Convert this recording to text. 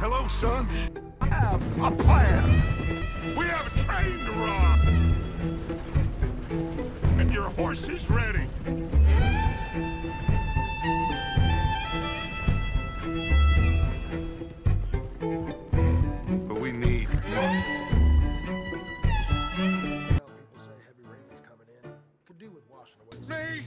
Hello, son. I have a plan. We have a train to rob. And your horse is ready. But we need. People say heavy coming in. Could do with washing away. Me?